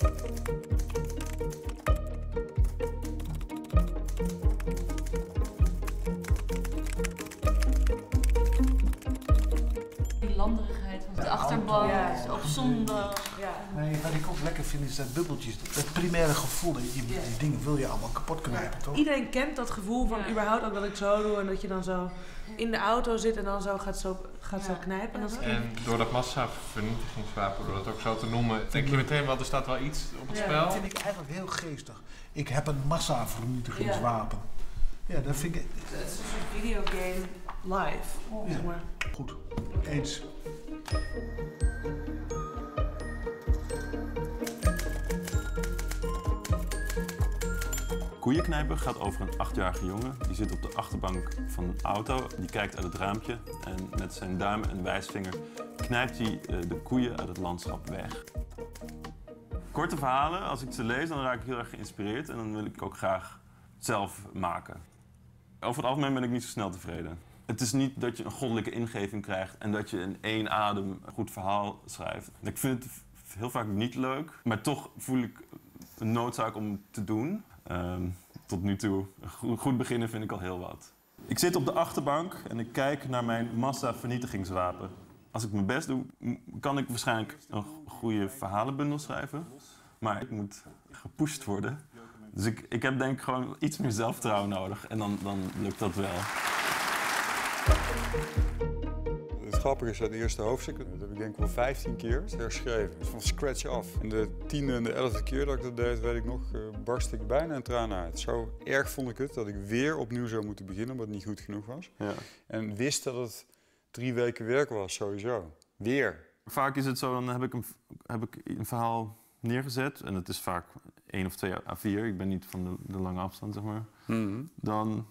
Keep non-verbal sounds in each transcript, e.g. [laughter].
Die landerigheid van de achterbank Ja. op zondag. Ja. Nee, wat ik ook lekker vind is dat bubbeltjes. Dat primaire gevoel, die, die, dingen wil je allemaal kapot knijpen, toch? Iedereen kent dat gevoel van Ja. überhaupt ook dat ik zo doe en dat je dan zo in de auto zit en dan zo gaat, zo, gaat zo knijpen. En En door dat massavernietigingswapen, door dat ook zo te noemen, denk je meteen wel, er staat wel iets op het Ja. spel. Dat vind ik eigenlijk heel geestig. Ik heb een massavernietigingswapen. Ja, dat vind ik Het is een soort videogame live, zeg maar. goed. Eens. Koeienknijper gaat over een achtjarige jongen. Die zit op de achterbank van een auto. Die kijkt uit het raampje. En met zijn duim en wijsvinger knijpt hij eh, de koeien uit het landschap weg. Korte verhalen, als ik ze lees, dan raak ik heel erg geïnspireerd. En dan wil ik ook graag zelf maken. Over het algemeen ben ik niet zo snel tevreden. Het is niet dat je een goddelijke ingeving krijgt en dat je in één adem een goed verhaal schrijft. Ik vind het heel vaak niet leuk, maar toch voel ik een noodzaak om het te doen. Ehm, tot nu toe, goed, beginnen vind ik al heel wat. Ik zit op de achterbank en ik kijk naar mijn massa-vernietigingswapen. Als ik mijn best doe, kan ik waarschijnlijk een goede verhalenbundel schrijven. Maar ik moet gepusht worden. Dus ik, ik heb denk ik gewoon iets meer zelfvertrouwen nodig. En dan, dan lukt dat wel. Het grappige is dat eerste hoofdstuk, dat heb ik denk ik wel 15 keer herschreven. Van scratch af. En de tiende en de elfde keer dat ik dat deed, weet ik nog, eh, barst ik bijna een traan uit. Zo erg vond ik het dat ik weer opnieuw zou moeten beginnen, omdat het niet goed genoeg was. Ja. En wist dat het drie weken werk was, sowieso. Weer. Vaak is het zo, dan heb ik een, heb ik een verhaal neergezet. En het is vaak één of twee A4. Ik ben niet van de, de lange afstand, zeg maar. Dan,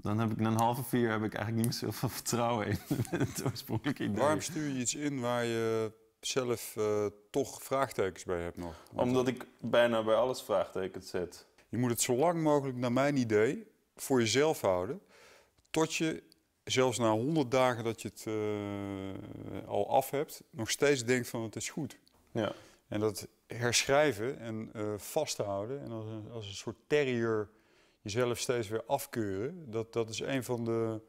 dan heb ik na een halve vier heb ik eigenlijk niet meer zoveel vertrouwen in het oorspronkelijke idee. Waarom stuur je iets in waar je zelf eh, toch vraagtekens bij hebt nog? Want Omdat ik bijna bij alles vraagtekens zet. Je moet het zo lang mogelijk, naar mijn idee, voor jezelf houden. Tot je, zelfs na 100 dagen dat je het eh, al af hebt, nog steeds denkt van het is goed. Ja. En dat herschrijven en eh, vasthouden en als een, als een soort terrier jezelf steeds weer afkeuren, dat, dat is een van de.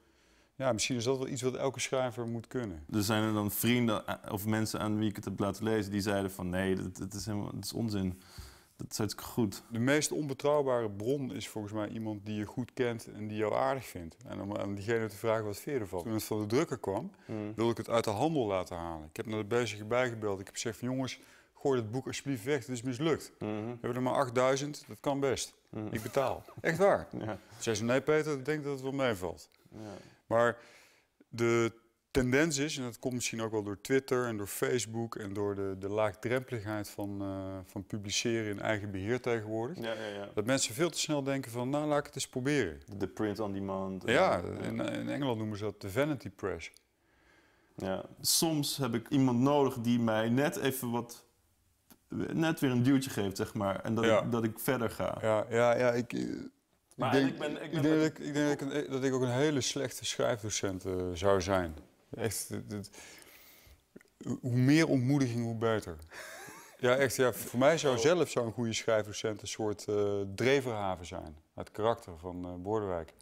Ja, misschien is dat wel iets wat elke schrijver moet kunnen. Er zijn er dan vrienden a- of mensen aan wie ik het heb laten lezen... die zeiden van nee, dat, dat is, helemaal, dat is onzin. Dat is hartstikke goed. De meest onbetrouwbare bron is volgens mij iemand die je goed kent en die jou aardig vindt. En om aan diegene te vragen wat vind je ervan. Toen het van de drukker kwam, wilde ik het uit de handel laten halen. Ik heb naar de bezige bijgebeld. Ik heb gezegd van jongens, gooi dat boek alsjeblieft weg, het is mislukt. We hebben er maar 8000, dat kan best. Ik betaal. [laughs] Echt waar. Ja. Zei ze, nee Peter, ik denk dat het wel meevalt. Ja. Maar de tendens is, en dat komt misschien ook wel door Twitter en door Facebook en door de, de laagdrempeligheid van, eh, van publiceren in eigen beheer tegenwoordig, Ja, ja, ja. dat mensen veel te snel denken van, nou laat ik het eens proberen. De print on demand. Ja, in, in Engeland noemen ze dat de vanity press. Ja. Soms heb ik iemand nodig die mij net even wat... Net weer een duwtje geeft, zeg maar. En dat, Ja. ik, dat ik verder ga. Ja, ja, ja ik, eh, Maar ik, denk, ik ben- ik ben ik denk, met- ik, denk dat, ik, dat ik ook een hele slechte schrijfdocent eh, zou zijn. Echt, hoe meer ontmoediging, hoe beter. [laughs] Ja, echt. Ja, voor mij zou zelf zou een goede schrijfdocent een soort eh dreverhaven zijn. Het karakter van eh Bordewijk.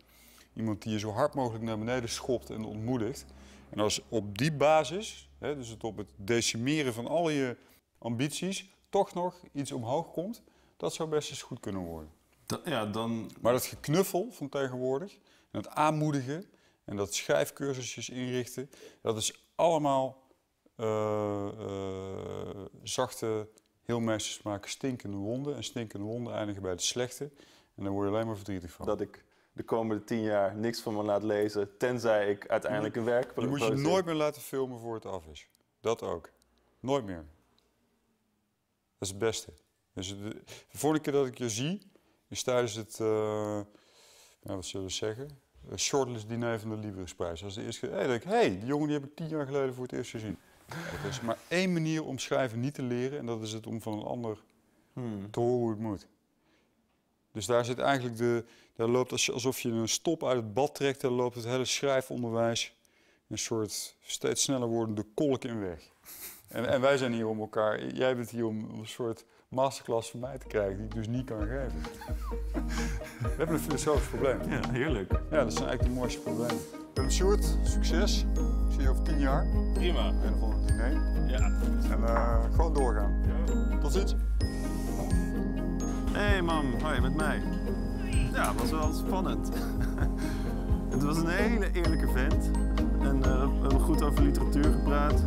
Iemand die je zo hard mogelijk naar beneden schopt en ontmoedigt. En als op die basis, hè, dus het op het decimeren van al je ambities, toch nog iets omhoog komt, dat zou best eens goed kunnen worden. Da- ja, dan... Maar dat geknuffel van tegenwoordig, en het aanmoedigen en dat schrijfcursusjes inrichten, dat is allemaal eh, eh, zachte heelmeesters maken stinkende wonden. En stinkende wonden eindigen bij de slechte. En daar word je alleen maar verdrietig van. Dat ik de komende tien jaar niks van me laat lezen... tenzij ik uiteindelijk een werk je moet je nooit meer laten filmen voor het af is. Dat ook. Nooit meer. Dat is het beste. Dus de, de volgende keer dat ik je zie, is tijdens het, eh, nou, wat zullen we zeggen, een shortlist diner van de Librisprijs. Als de eerste keer, hey, denk ik, hey, die jongen die heb ik tien jaar geleden voor het eerst gezien. Er is maar één manier om schrijven niet te leren en dat is het om van een ander Hmm. te horen hoe het moet. Dus daar zit eigenlijk de, daar loopt als- alsof je een stop uit het bad trekt, daar loopt het hele schrijfonderwijs een soort steeds sneller wordende kolk in weg. En, en wij zijn hier om elkaar, jij bent hier om, een soort masterclass van mij te krijgen die ik dus niet kan geven. [laughs] We hebben een filosofisch probleem. Ja, heerlijk. Ja, dat zijn eigenlijk de mooiste problemen. Willem Sjoerd, succes. Ik zie je over tien jaar. Prima. En de volgende diner. Ja. En eh, gewoon doorgaan. Tot ziens. Hey mam, hoi, met mij. Ja, het was wel spannend. [laughs] het was een hele eerlijke vent. En eh, we hebben goed over literatuur gepraat.